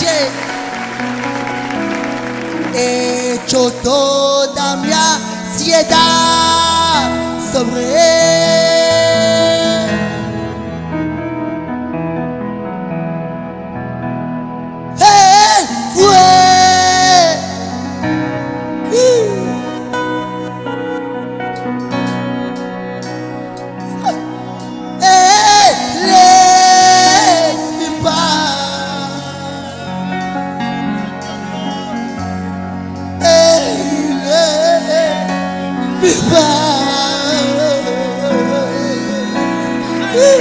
noche. He hecho toda mi ansiedad.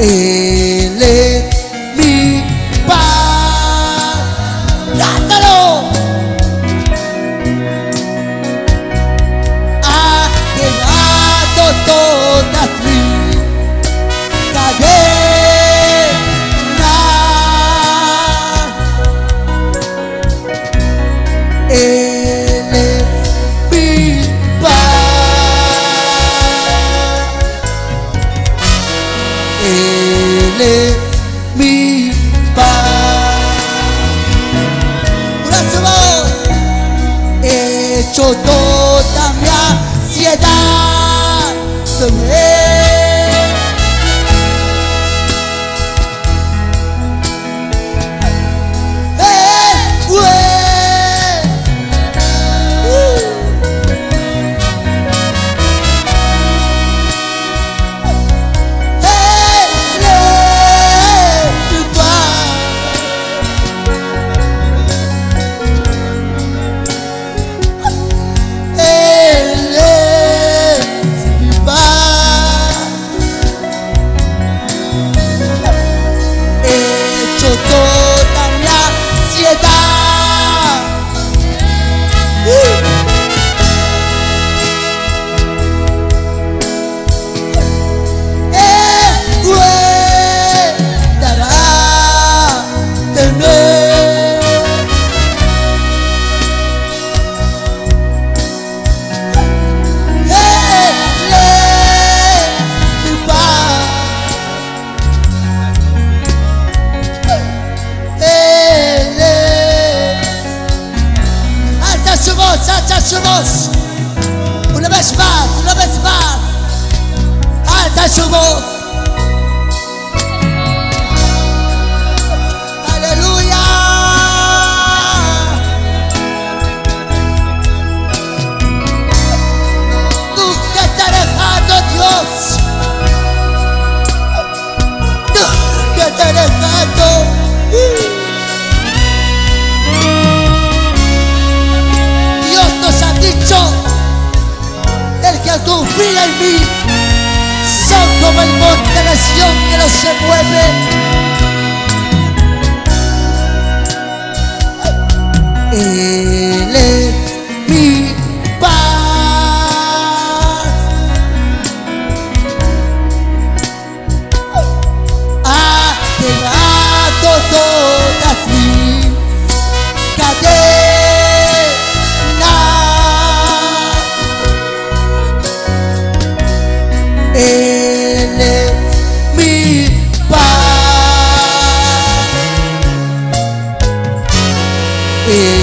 Eh, darle mi paz. Una He hecho toda mi ansiedad. su voz. Aleluya. Tú que te dejando Dios. Tú que te dejando. Dios nos ha dicho, el que confía en mí. is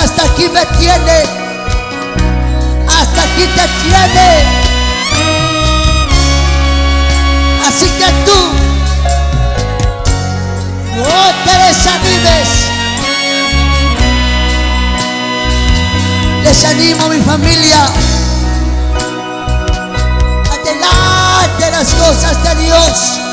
Hasta aquí me tiene. Hasta aquí te tiene. Así que tú no te desanimes. Les animo a mi familia. Adelante las cosas de Dios.